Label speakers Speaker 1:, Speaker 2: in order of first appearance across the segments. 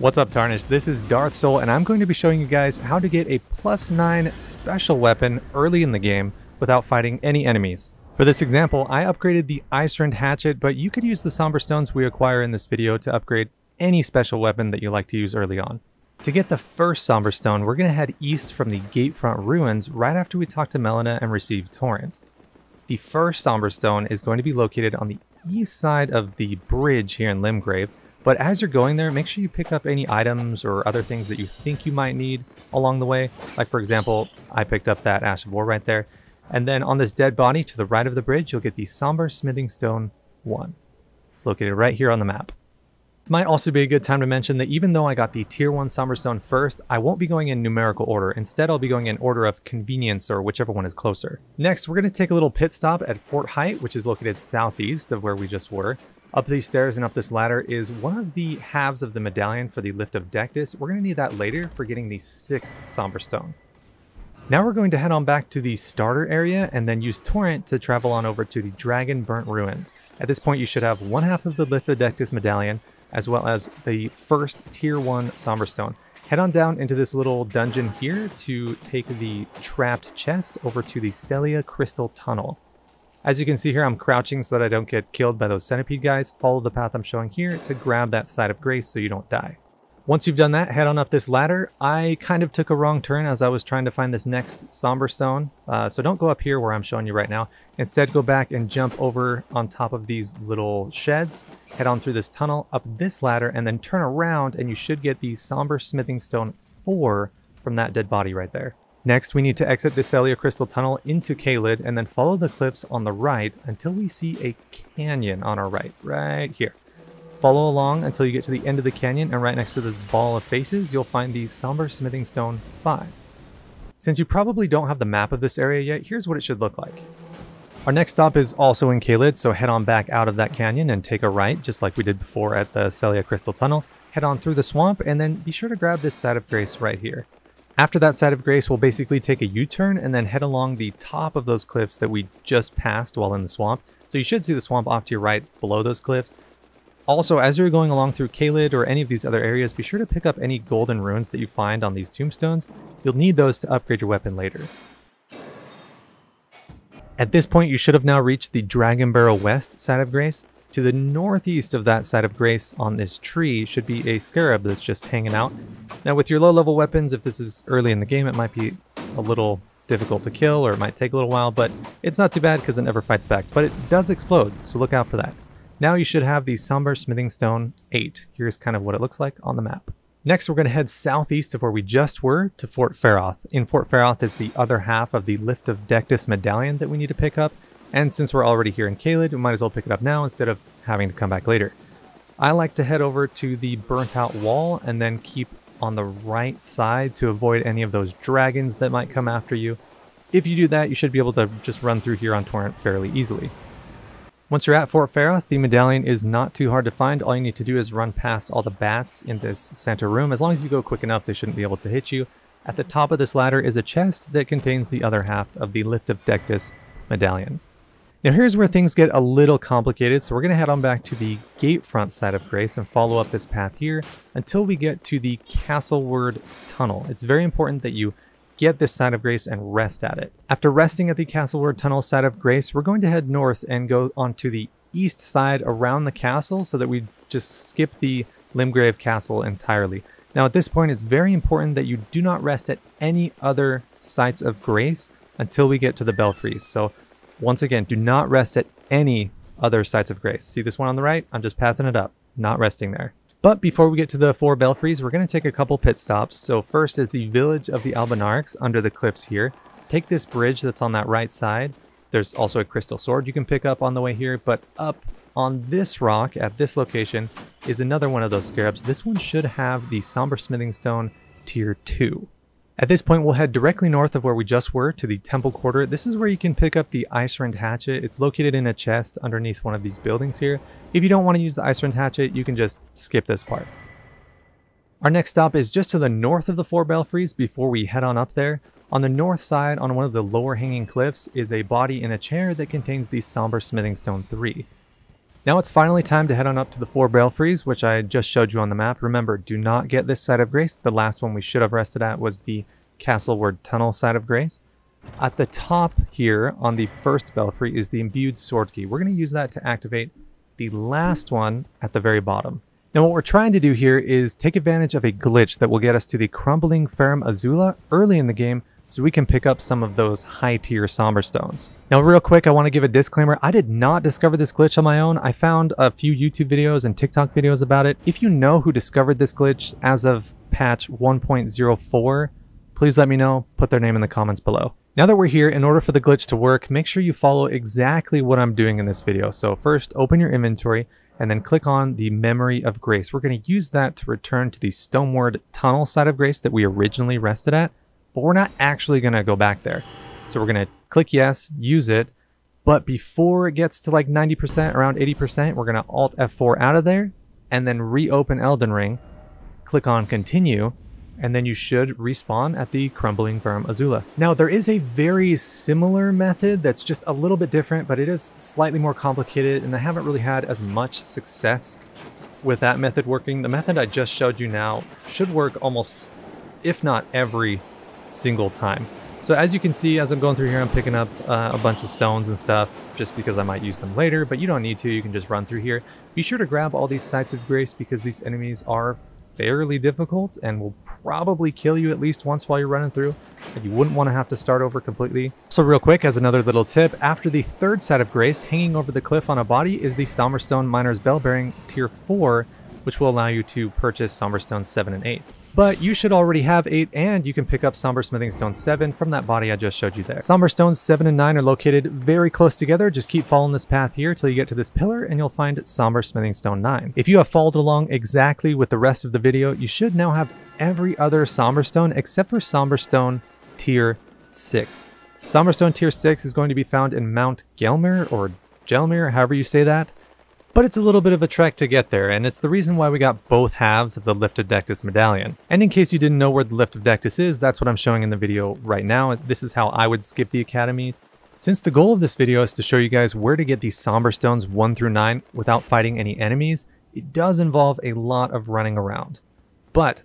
Speaker 1: What's up Tarnish, this is Darth Soul and I'm going to be showing you guys how to get a plus 9 special weapon early in the game without fighting any enemies. For this example, I upgraded the Icerind Hatchet, but you could use the Somber Stones we acquire in this video to upgrade any special weapon that you like to use early on. To get the first Somber Stone, we're going to head east from the Gatefront Ruins right after we talk to Melina and receive Torrent. The first Somber Stone is going to be located on the east side of the bridge here in Limgrave, but as you're going there, make sure you pick up any items or other things that you think you might need along the way. Like for example, I picked up that Ash of War right there. And then on this dead body to the right of the bridge, you'll get the Somber Smithing Stone 1. It's located right here on the map. This might also be a good time to mention that even though I got the tier 1 Somber Stone first, I won't be going in numerical order. Instead, I'll be going in order of convenience or whichever one is closer. Next, we're going to take a little pit stop at Fort Haight, which is located southeast of where we just were. Up these stairs and up this ladder is one of the halves of the medallion for the Lift of Dectus. We're going to need that later for getting the sixth Somber Stone. Now we're going to head on back to the starter area and then use Torrent to travel on over to the Dragon Burnt Ruins. At this point you should have one half of the Lift of Dectus medallion as well as the first tier 1 Somber Stone. Head on down into this little dungeon here to take the trapped chest over to the Sellia Crystal Tunnel. As you can see here, I'm crouching so that I don't get killed by those centipede guys. Follow the path I'm showing here to grab that site of grace so you don't die. Once you've done that, head on up this ladder. I kind of took a wrong turn as I was trying to find this next somber stone. Uh, so don't go up here where I'm showing you right now. Instead, go back and jump over on top of these little sheds. Head on through this tunnel, up this ladder, and then turn around and you should get the somber smithing stone 4 from that dead body right there. Next, we need to exit the Sellia Crystal Tunnel into Caelid and then follow the cliffs on the right until we see a canyon on our right, right here. Follow along until you get to the end of the canyon and right next to this ball of faces, you'll find the Somber Smithing Stone 5. Since you probably don't have the map of this area yet, here's what it should look like. Our next stop is also in Caelid, so head on back out of that canyon and take a right, just like we did before at the Sellia Crystal Tunnel. Head on through the swamp, and then be sure to grab this site of Grace right here. After that site of Grace, we'll basically take a U-turn and then head along the top of those cliffs that we just passed while in the swamp. So you should see the swamp off to your right below those cliffs. Also, as you're going along through Caelid or any of these other areas, be sure to pick up any golden runes that you find on these tombstones. You'll need those to upgrade your weapon later. At this point, you should have now reached the Dragonbarrow West site of Grace. To the northeast of that site of Grace on this tree should be a scarab that's just hanging out. Now with your low level weapons, if this is early in the game, it might be a little difficult to kill or it might take a little while, but it's not too bad because it never fights back. But it does explode, so look out for that. Now you should have the Somber Smithing Stone 8. Here's kind of what it looks like on the map. Next, we're going to head southeast of where we just were to Fort Faroth. In Fort Faroth is the other half of the Lift of Dectus medallion that we need to pick up, and since we're already here in Caelid, we might as well pick it up now instead of having to come back later. I like to head over to the burnt out wall and then keep on the right side to avoid any of those dragons that might come after you. If you do that, you should be able to just run through here on Torrent fairly easily. Once you're at Fort Faroth, the medallion is not too hard to find. All you need to do is run past all the bats in this center room. As long as you go quick enough, they shouldn't be able to hit you. At the top of this ladder is a chest that contains the other half of the Lift of Dectus medallion. Now here's where things get a little complicated, so we're going to head on back to the gatefront site of Grace and follow up this path here until we get to the Castleward Tunnel. It's very important that you get this site of Grace and rest at it. After resting at the Castleward Tunnel site of Grace, we're going to head north and go onto the east side around the castle so that we just skip the Limgrave Castle entirely. Now at this point, it's very important that you do not rest at any other sites of Grace until we get to the Belfries. So once again, do not rest at any other sites of grace. See this one on the right? I'm just passing it up, not resting there. But before we get to the four belfries, we're going to take a couple pit stops. So first is the village of the Albinaurics under the cliffs here. Take this bridge that's on that right side. There's also a crystal sword you can pick up on the way here, but up on this rock at this location is another one of those scarabs. This one should have the Somber Smithing Stone Tier 2. At this point, we'll head directly north of where we just were to the Temple Quarter. This is where you can pick up the Icerind Hatchet. It's located in a chest underneath one of these buildings here. If you don't want to use the Icerind Hatchet, you can just skip this part. Our next stop is just to the north of the Four Belfries before we head on up there. On the north side, on one of the lower hanging cliffs, is a body in a chair that contains the Somber Smithing Stone 3. Now it's finally time to head on up to the four belfries, which I just showed you on the map. Remember, do not get this site of Grace. The last one we should have rested at was the Castleward Tunnel site of Grace. At the top here on the first belfry is the imbued sword key. We're going to use that to activate the last one at the very bottom. Now what we're trying to do here is take advantage of a glitch that will get us to the Crumbling Farum Azula early in the game so we can pick up some of those high tier somber stones. Now real quick, I want to give a disclaimer. I did not discover this glitch on my own. I found a few YouTube videos and TikTok videos about it. If you know who discovered this glitch as of patch 1.04, please let me know. Put their name in the comments below. Now that we're here, in order for the glitch to work, make sure you follow exactly what I'm doing in this video. So first, open your inventory and then click on the Memory of Grace. We're going to use that to return to the Stoneward Tunnel site of Grace that we originally rested at but we're not actually going to go back there. So we're going to click yes, use it, but before it gets to like 90%, around 80%, we're going to Alt F4 out of there and then reopen Elden Ring, click on continue, and then you should respawn at the Crumbling Farum Azula. Now there is a very similar method that's just a little bit different, but it is slightly more complicated and I haven't really had as much success with that method working. The method I just showed you now should work almost, if not every single time. So as you can see, as I'm going through here, I'm picking up uh, a bunch of stones and stuff just because I might use them later, but you don't need to. You can just run through here. Be sure to grab all these Sites of Grace because these enemies are fairly difficult and will probably kill you at least once while you're running through. And you wouldn't want to have to start over completely. So real quick, as another little tip, after the third Site of Grace, hanging over the cliff on a body is the Somberstone Miner's Bell Bearing Tier 4, which will allow you to purchase Somberstone 7 and 8. But you should already have 8 and you can pick up Somber Smithing Stone 7 from that body I just showed you there. Somber Stones 7 and 9 are located very close together. Just keep following this path here till you get to this pillar and you'll find Somber Smithing Stone 9. If you have followed along exactly with the rest of the video, you should now have every other Somber Stone except for Somber Stone Tier 6. Somber Stone Tier 6 is going to be found in Mount Gelmir or Gelmir, however you say that. But it's a little bit of a trek to get there, and it's the reason why we got both halves of the Lift of Dectus medallion. And in case you didn't know where the Lift of Dectus is, that's what I'm showing in the video right now. This is how I would skip the Academy. Since the goal of this video is to show you guys where to get these Somber Stones 1 through 9 without fighting any enemies, it does involve a lot of running around. But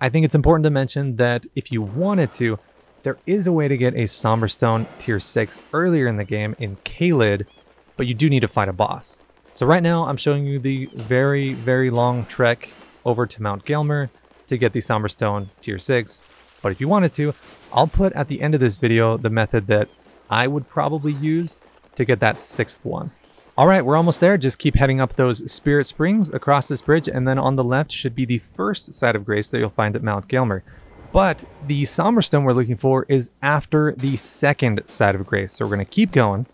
Speaker 1: I think it's important to mention that if you wanted to, there is a way to get a Somber Stone tier 6 earlier in the game in Caelid, but you do need to fight a boss. So right now I'm showing you the very, very long trek over to Mount Gelmir to get the Somber Stone tier 6. But if you wanted to, I'll put at the end of this video the method that I would probably use to get that sixth one. All right, we're almost there. Just keep heading up those Spirit Springs across this bridge, and then on the left should be the first site of grace that you'll find at Mount Gelmir. But the Somber Stone we're looking for is after the second site of grace. So we're going to keep going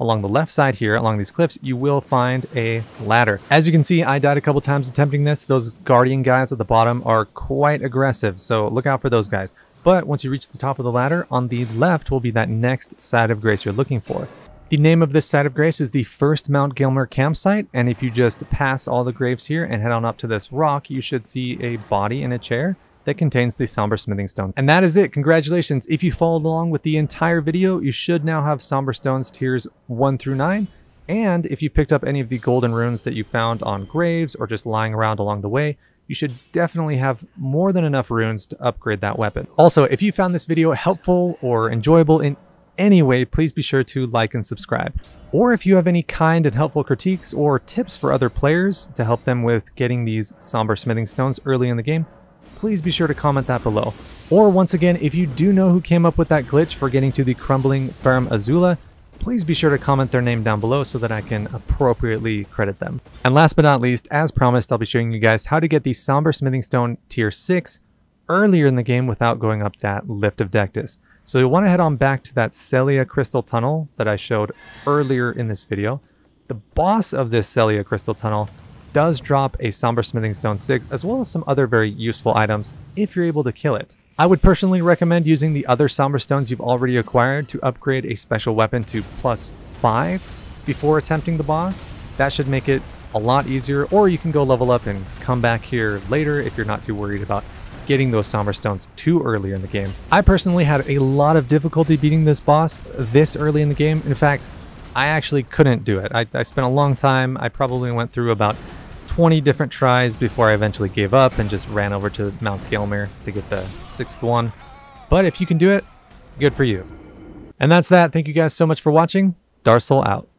Speaker 1: along the left side here, along these cliffs, you will find a ladder. As you can see, I died a couple times attempting this. Those guardian guys at the bottom are quite aggressive, so look out for those guys. But once you reach the top of the ladder, on the left will be that next site of grace you're looking for. The name of this site of grace is the first Mount Gelmir campsite, and if you just pass all the graves here and head on up to this rock, you should see a body in a chair that contains the Somber Smithing Stone. And that is it. Congratulations. If you followed along with the entire video, you should now have Somber Stones tiers 1 through 9. And if you picked up any of the golden runes that you found on graves or just lying around along the way, you should definitely have more than enough runes to upgrade that weapon. Also, if you found this video helpful or enjoyable in any way, please be sure to like and subscribe. Or if you have any kind and helpful critiques or tips for other players to help them with getting these Somber Smithing Stones early in the game, please be sure to comment that below. Or once again, if you do know who came up with that glitch for getting to the Crumbling Farum Azula, please be sure to comment their name down below so that I can appropriately credit them. And last but not least, as promised, I'll be showing you guys how to get the Somber Smithing Stone Tier 6 earlier in the game without going up that Lift of Dectus. So you'll want to head on back to that Sellia Crystal Tunnel that I showed earlier in this video. The boss of this Sellia Crystal Tunnel does drop a Somber Smithing Stone 6, as well as some other very useful items if you're able to kill it. I would personally recommend using the other Somber Stones you've already acquired to upgrade a special weapon to plus 5 before attempting the boss. That should make it a lot easier, or you can go level up and come back here later if you're not too worried about getting those Somber Stones too early in the game. I personally had a lot of difficulty beating this boss this early in the game. In fact, I actually couldn't do it. I, I spent a long time. I probably went through about 20 different tries before I eventually gave up and just ran over to Mount Gelmir to get the sixth one. But if you can do it, good for you. And that's that. Thank you guys so much for watching. Darth Soul out.